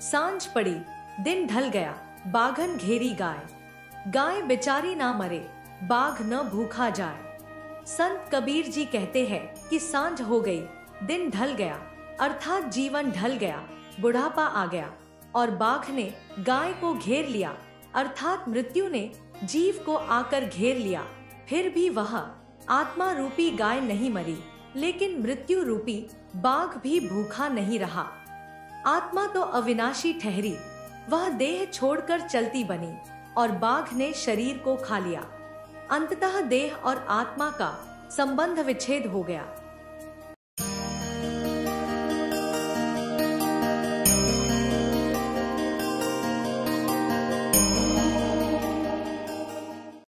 साँझ पड़ी, दिन ढल गया, बाघन घेरी गाय। गाय बेचारी ना मरे, बाघ न भूखा जाए। संत कबीर जी कहते हैं कि साँझ हो गई, दिन ढल गया, अर्थात जीवन ढल गया, बुढ़ापा आ गया, और बाघ ने गाय को घेर लिया, अर्थात मृत्यु ने जीव को आकर घेर लिया। फिर भी वह आत्मा रूपी गाय नहीं मरी, लेकिन मृत्यु रूपी बाघ भी भूखा नहीं रहा। आत्मा तो अविनाशी ठहरी, वह देह छोड़कर चलती बनी और बाघ ने शरीर को खा लिया। अंततः देह और आत्मा का संबंध विच्छेद हो गया।